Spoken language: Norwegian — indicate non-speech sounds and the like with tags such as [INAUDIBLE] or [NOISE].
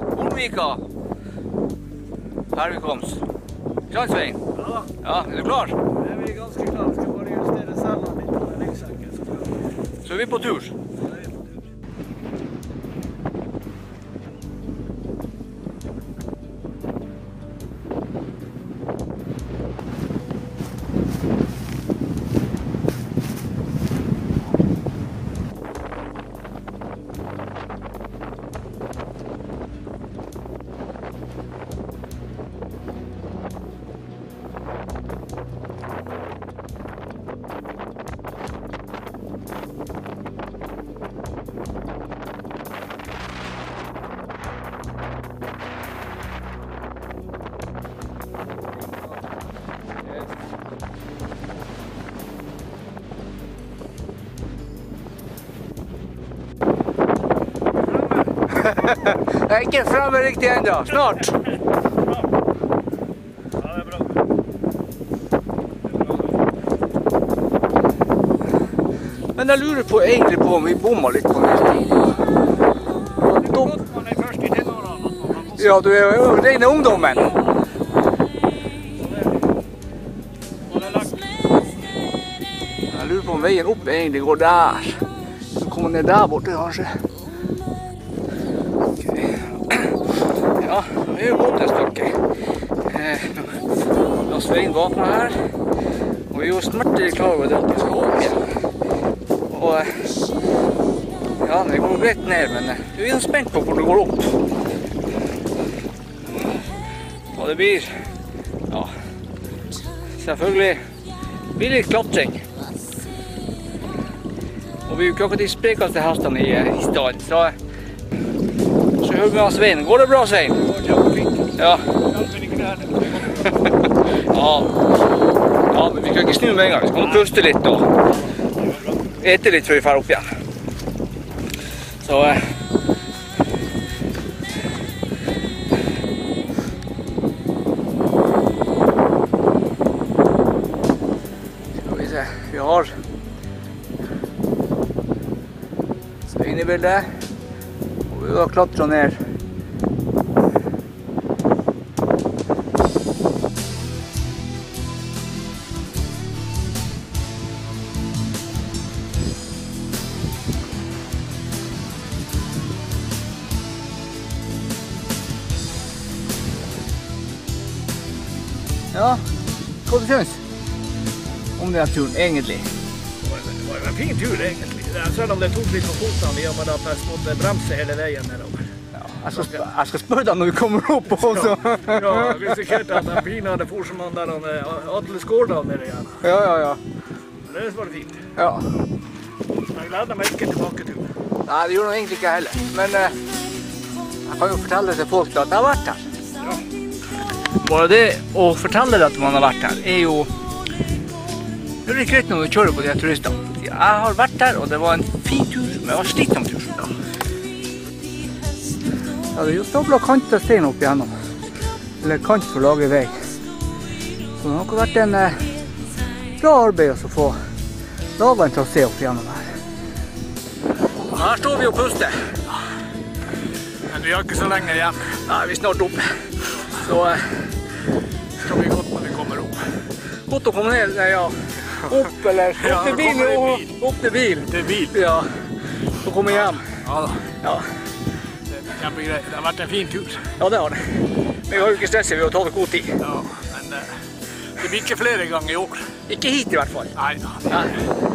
Hornvika. Her vi komst. Sant, Svein? Ja, Ja, er du klar? det er vi ganske klare. Skal bare justere cellene litt på ryggsekken. Så vi- Så er vi på tur. Jeg er ikke fremme riktig ennå. Snart. Men jeg lurer på egentlig på om vi bomma litt på den man Ja, du er jo rene ungdommen. Lagt Jeg lurer på om veien opp egentlig går der. Så kommer ned der borte, kanskje. Ok. Ja, nå er et stykke. Eh, har Svein våkna her. Og vi jo smertelig klar over det at vi opp igjen. Og eh, ja, det går greit ned, men eh, vi er jo spent på hvor det går opp. Og det blir ja, selvfølgelig blir litt klatring. Og vi er jo ikke akkurat de sprekeste hestene i, i stallen, så hur hører Svein. Går det bra, Svein? går kjempefint. Ja. Det [LAUGHS] ja. Ja, men vi kan ikke snu med en gang. Vi skal nå puste litt og ete litt før vi drar opp igjen. Så eh, Skal vi se. Vi har Svein i bildet. Har klatra ned. Ja, hva du syns om den turen egentlig? Det var- det en fin tur, egentlig. Selv om det tok litt på fotene i og med at jeg måtte bremse hele veien nedover. Ja, jeg, skal, jeg skal spørre deg når vi kommer opp også. Ja, jeg risikerte at den pinadø for som han der han, eh, Atle Skårdal nede igjen. Ja, ja, ja. Men Det var fint. ja. Jeg gleder meg ikke tilbake til Nei, det gjorde nå egentlig ikke jeg heller. Men eh, jeg kan jo fortelle til folk at jeg har vært her. Ja. Bare det å fortelle at man har vært her, er jo Det er litt greit når du kjører på de turistene. Jeg har vært her, og det var en fin tur, men det var en slitsom tur. Ja, ja det er jo stabla kant av stein opp igjennom. Eller kant for å lage vei. Så det har nok vært en eh, bra arbeid å få laga en trasé opp igjennom her. Her står vi og puster. Men vi har ikke så lenge igjen. Nei, vi er snart oppe. Så eh, skal vi godt når vi kommer opp. godt å komme ned. Ja. Opp eller opp til bil. og- Opp til bil. Det er bil. Ja. Og komme hjem. Ja da. Ja. Det. Det har vært en fin tur. ja, det har det. Men vi har jo ikke stresset, vi har tatt god tid. Ja, men eh, det blir ikke flere ganger i år. Ikke hit i hvert fall. Nei da. Nei.